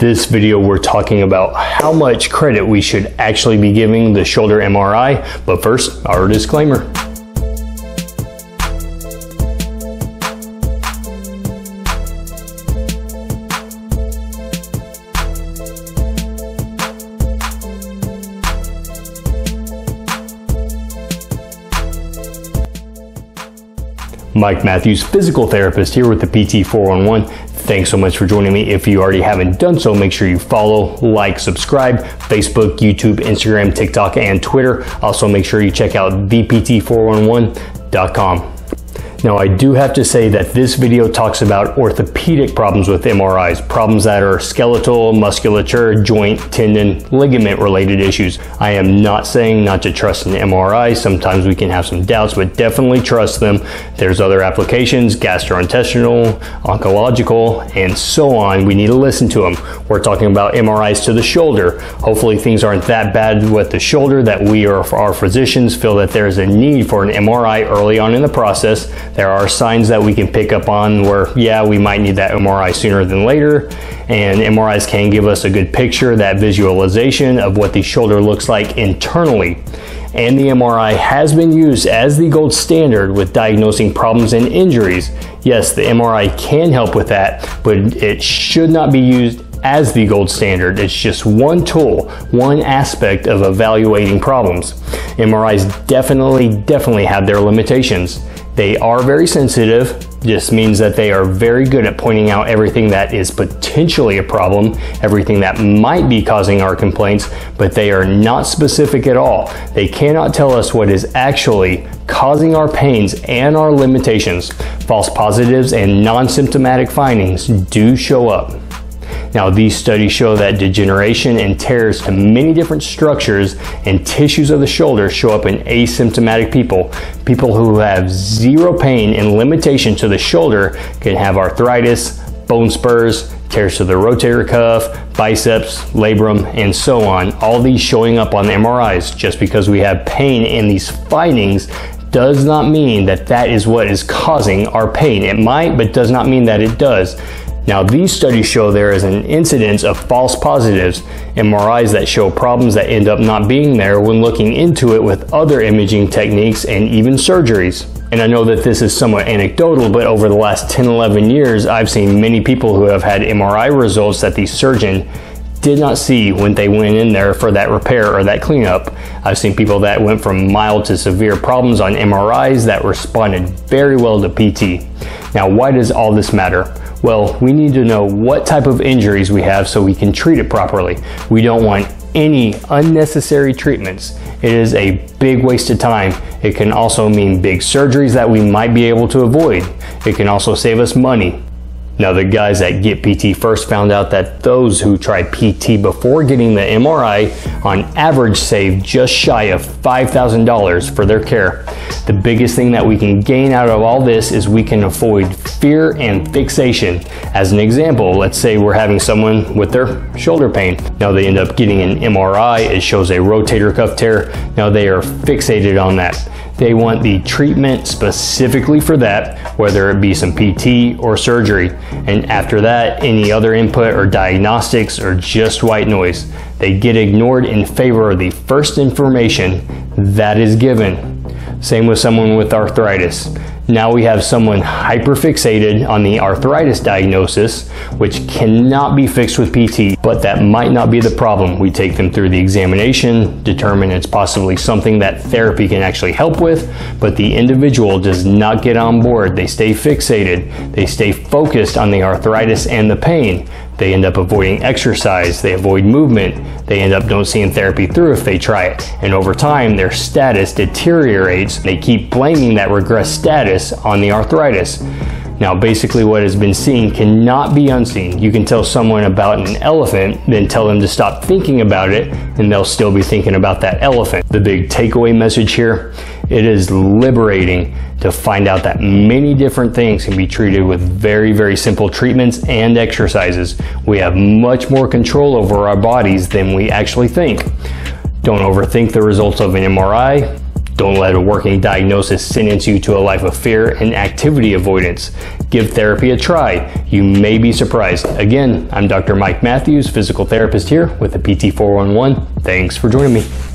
This video we're talking about how much credit we should actually be giving the shoulder MRI, but first, our disclaimer. Mike Matthews, physical therapist here with the PT 411. Thanks so much for joining me. If you already haven't done so, make sure you follow, like, subscribe, Facebook, YouTube, Instagram, TikTok, and Twitter. Also, make sure you check out thept411.com. Now I do have to say that this video talks about orthopedic problems with MRIs, problems that are skeletal, musculature, joint, tendon, ligament related issues. I am not saying not to trust an MRI. Sometimes we can have some doubts, but definitely trust them. There's other applications, gastrointestinal, oncological, and so on. We need to listen to them. We're talking about MRIs to the shoulder. Hopefully things aren't that bad with the shoulder that we or our physicians feel that there's a need for an MRI early on in the process there are signs that we can pick up on where, yeah, we might need that MRI sooner than later. And MRIs can give us a good picture, that visualization of what the shoulder looks like internally. And the MRI has been used as the gold standard with diagnosing problems and injuries. Yes, the MRI can help with that, but it should not be used as the gold standard. It's just one tool, one aspect of evaluating problems. MRIs definitely, definitely have their limitations. They are very sensitive. This means that they are very good at pointing out everything that is potentially a problem, everything that might be causing our complaints, but they are not specific at all. They cannot tell us what is actually causing our pains and our limitations. False positives and non-symptomatic findings do show up. Now, these studies show that degeneration and tears to many different structures and tissues of the shoulder show up in asymptomatic people. People who have zero pain and limitation to the shoulder can have arthritis, bone spurs, tears to the rotator cuff, biceps, labrum, and so on. All these showing up on MRIs. Just because we have pain in these findings does not mean that that is what is causing our pain. It might, but does not mean that it does. Now, these studies show there is an incidence of false positives, MRIs that show problems that end up not being there when looking into it with other imaging techniques and even surgeries. And I know that this is somewhat anecdotal, but over the last 10 11 years, I've seen many people who have had MRI results that the surgeon did not see when they went in there for that repair or that cleanup. I've seen people that went from mild to severe problems on MRIs that responded very well to PT. Now, why does all this matter? Well, we need to know what type of injuries we have so we can treat it properly. We don't want any unnecessary treatments. It is a big waste of time. It can also mean big surgeries that we might be able to avoid. It can also save us money. Now, the guys at Get PT First found out that those who try PT before getting the MRI on average save just shy of $5,000 for their care. The biggest thing that we can gain out of all this is we can avoid fear and fixation. As an example, let's say we're having someone with their shoulder pain. Now they end up getting an MRI, it shows a rotator cuff tear. Now they are fixated on that. They want the treatment specifically for that, whether it be some PT or surgery. And after that, any other input or diagnostics are just white noise. They get ignored in favor of the first information that is given. Same with someone with arthritis. Now we have someone hyperfixated on the arthritis diagnosis, which cannot be fixed with PT, but that might not be the problem. We take them through the examination, determine it's possibly something that therapy can actually help with, but the individual does not get on board. They stay fixated, they stay focused on the arthritis and the pain. They end up avoiding exercise, they avoid movement, they end up don't seeing therapy through if they try it. And over time, their status deteriorates. They keep blaming that regressed status on the arthritis. Now, basically, what has been seen cannot be unseen. You can tell someone about an elephant, then tell them to stop thinking about it, and they'll still be thinking about that elephant. The big takeaway message here it is liberating to find out that many different things can be treated with very, very simple treatments and exercises. We have much more control over our bodies than we actually think. Don't overthink the results of an MRI Don't let a working diagnosis sentence you to a life of fear and activity avoidance. Give therapy a try. You may be surprised. Again, I'm Dr. Mike Matthews, physical therapist here with the PT411. Thanks for joining me.